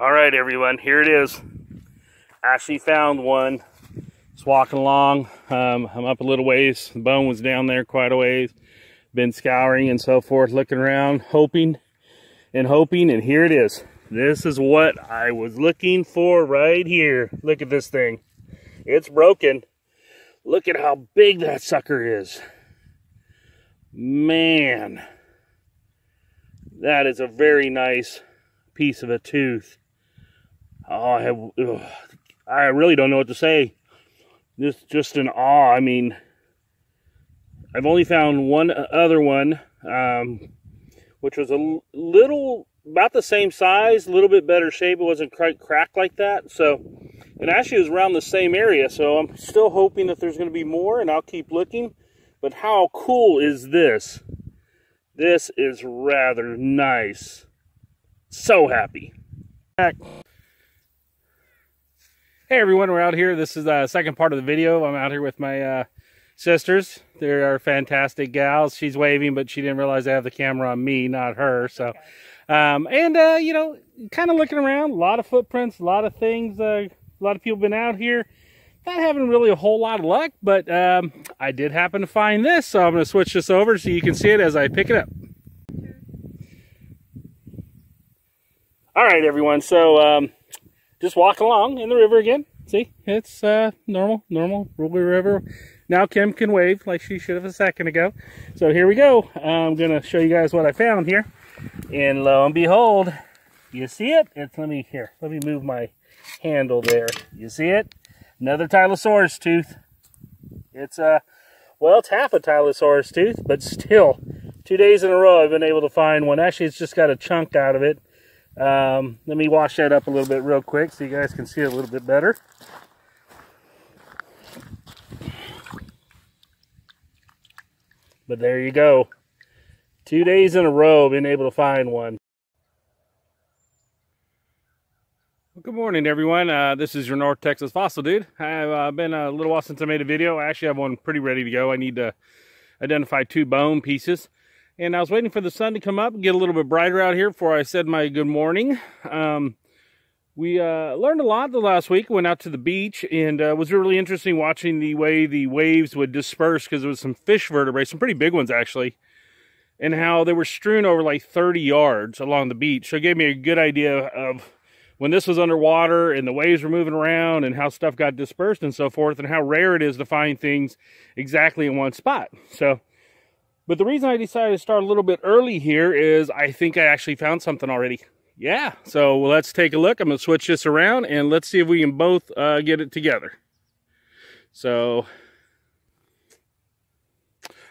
All right, everyone, here it is. Actually found one. Just walking along. Um, I'm up a little ways. The bone was down there quite a ways. Been scouring and so forth, looking around, hoping and hoping, and here it is. This is what I was looking for right here. Look at this thing. It's broken. Look at how big that sucker is. Man, that is a very nice piece of a tooth. Oh, I have, ugh, I really don't know what to say. Just, just an awe. I mean, I've only found one other one, um, which was a little, about the same size, a little bit better shape. It wasn't quite cracked like that. So, it actually was around the same area. So I'm still hoping that there's going to be more, and I'll keep looking. But how cool is this? This is rather nice. So happy. Hey everyone, we're out here. This is the second part of the video. I'm out here with my uh, sisters. They are fantastic gals. She's waving, but she didn't realize I have the camera on me, not her. So, um, and uh, you know, kind of looking around, a lot of footprints, a lot of things. Uh, a lot of people been out here. Not having really a whole lot of luck, but um, I did happen to find this, so I'm going to switch this over so you can see it as I pick it up. All right, everyone. So um, just walking along in the river again. See, it's uh, normal, normal Ruby River. Now Kim can wave like she should have a second ago. So here we go. I'm going to show you guys what I found here. And lo and behold, you see it? It's, let me, here, let me move my handle there. You see it? Another Tylosaurus tooth. It's, uh, well, it's half a Tylosaurus tooth, but still, two days in a row I've been able to find one. Actually, it's just got a chunk out of it. Um, let me wash that up a little bit real quick so you guys can see it a little bit better. But there you go. Two days in a row, being able to find one. Well, good morning, everyone. Uh, this is your North Texas Fossil Dude. I've uh, been a little while since I made a video. I actually have one pretty ready to go. I need to identify two bone pieces. And I was waiting for the sun to come up and get a little bit brighter out here before I said my good morning. Um, we uh, learned a lot the last week. Went out to the beach and uh, was really interesting watching the way the waves would disperse because there was some fish vertebrae, some pretty big ones actually, and how they were strewn over like 30 yards along the beach. So it gave me a good idea of when this was underwater and the waves were moving around and how stuff got dispersed and so forth and how rare it is to find things exactly in one spot. So but the reason I decided to start a little bit early here is I think I actually found something already. Yeah, so let's take a look. I'm going to switch this around and let's see if we can both uh, get it together. So,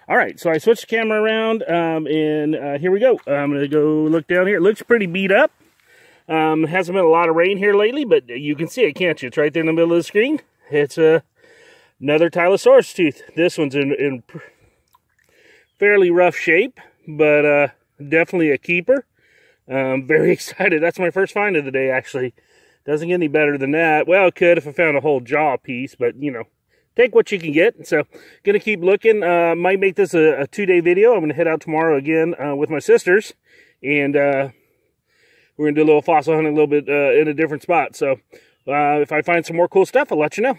all right, so I switched the camera around um, and uh, here we go. I'm going to go look down here. It looks pretty beat up. Um, hasn't been a lot of rain here lately, but you can see it, can't you? It's right there in the middle of the screen. It's uh, another Tylosaurus tooth. This one's in, in fairly rough shape, but uh, definitely a keeper. I'm very excited. That's my first find of the day, actually. Doesn't get any better than that. Well, it could if I found a whole jaw piece, but, you know, take what you can get. So, gonna keep looking. Uh, might make this a, a two-day video. I'm gonna head out tomorrow again uh, with my sisters, and uh, we're gonna do a little fossil hunting a little bit uh, in a different spot. So, uh, if I find some more cool stuff, I'll let you know.